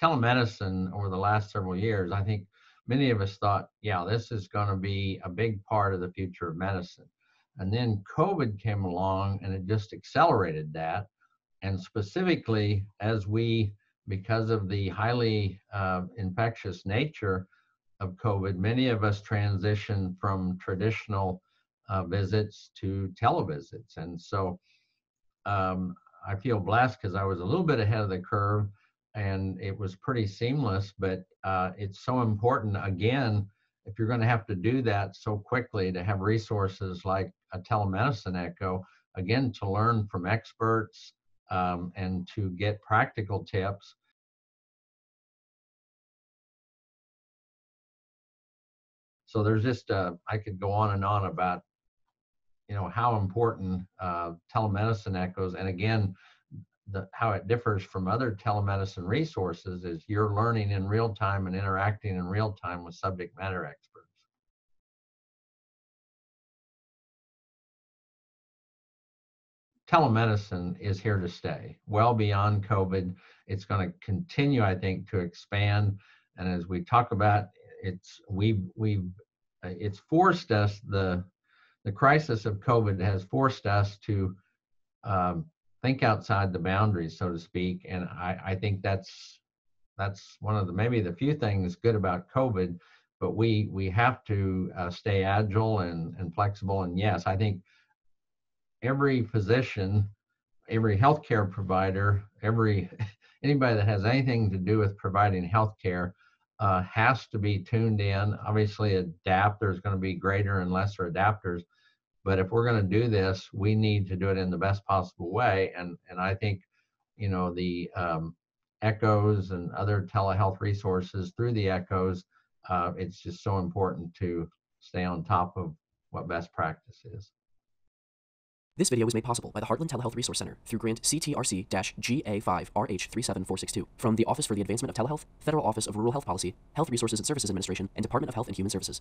telemedicine over the last several years, I think many of us thought, yeah, this is going to be a big part of the future of medicine. And then COVID came along and it just accelerated that. And specifically, as we, because of the highly uh, infectious nature of COVID, many of us transitioned from traditional uh, visits to televisits. And so um, I feel blessed because I was a little bit ahead of the curve and it was pretty seamless, but uh, it's so important again if you're going to have to do that so quickly to have resources like a telemedicine echo again to learn from experts um, and to get practical tips. So there's just uh, i could go on and on about you know how important uh, telemedicine echoes and again the, how it differs from other telemedicine resources is you're learning in real time and interacting in real time with subject matter experts. Telemedicine is here to stay well beyond COVID. It's going to continue, I think, to expand. And as we talk about, it's we we it's forced us the the crisis of COVID has forced us to um, think outside the boundaries, so to speak. And I, I think that's that's one of the maybe the few things good about COVID. But we we have to uh, stay agile and and flexible. And yes, I think every physician, every healthcare provider, every anybody that has anything to do with providing healthcare uh, has to be tuned in. Obviously, adapt. There's going to be greater and lesser adapters, but if we're going to do this, we need to do it in the best possible way. And and I think, you know, the um, echoes and other telehealth resources through the echoes, uh, it's just so important to stay on top of what best practice is. This video was made possible by the Heartland Telehealth Resource Center through grant CTRC-GA5RH37462 from the Office for the Advancement of Telehealth, Federal Office of Rural Health Policy, Health Resources and Services Administration, and Department of Health and Human Services.